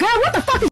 God, what the fuck is